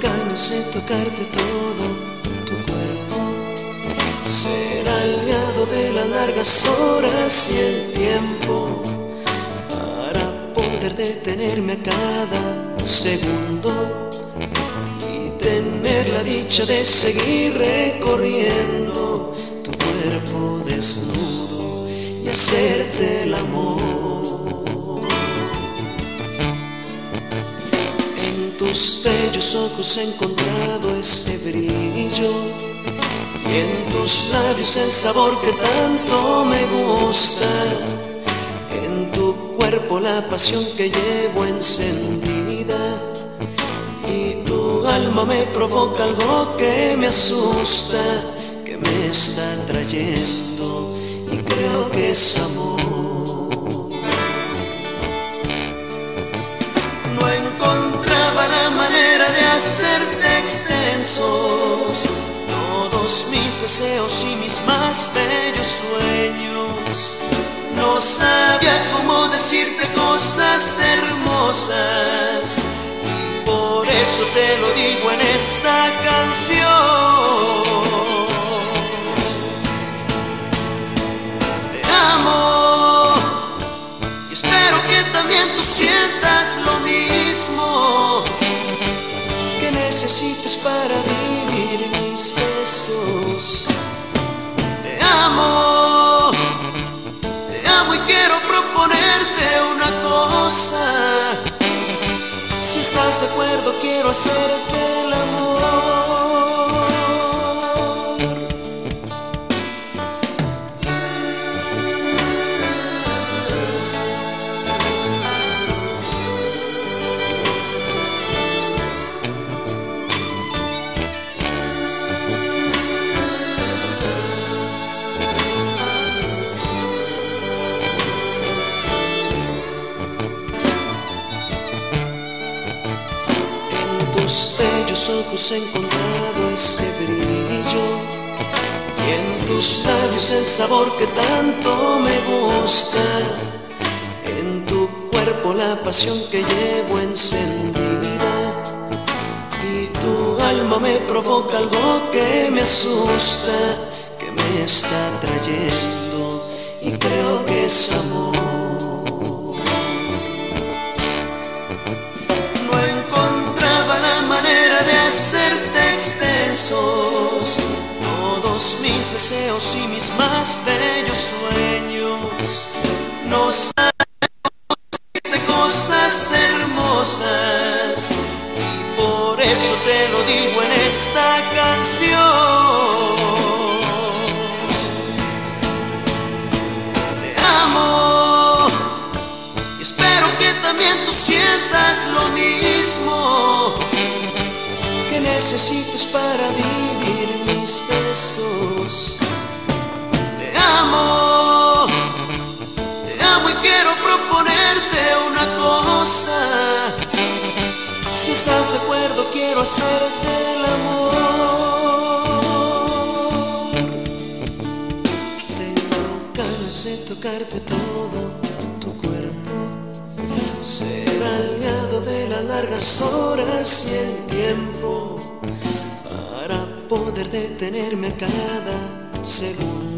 ganas de tocarte todo tu cuerpo. Ser aliado de las largas horas y el tiempo para poder detenerme a cada segundo y tener la dicha de seguir recorriendo tu cuerpo desnudo y hacerte el amor. Bellos ojos he encontrado ese brillo y en tus labios el sabor que tanto me gusta. En tu cuerpo la pasión que llevo encendida y tu alma me provoca algo que me asusta, que me está trayendo y creo que es amor. Hacerte extensos todos mis deseos y mis más bellos sueños. No sabía cómo decirte cosas hermosas y por eso te lo digo en esta canción. Te amo y espero que también tú sientas lo mismo que necesites para vivir mis besos. Te amo, te amo y quiero proponerte una cosa. Si estás de acuerdo, quiero hacerte el amor. Ojos he encontrado ese brillo y en tus labios el sabor que tanto me gusta. En tu cuerpo la pasión que llevo encendida y tu alma me provoca algo que me asusta, que me está trayendo y creo que es amor. Todos mis deseos y mis más bellos sueños. No decirte cosas hermosas y por eso te lo digo en esta canción. Te amo y espero que también tú sientas lo mismo necesitas para vivir mis besos. Te amo, te amo y quiero proponerte una cosa. Si estás de acuerdo, quiero hacerte el amor. Tengo ganas de tocarte todo largas horas y el tiempo para poder detenerme cada segundo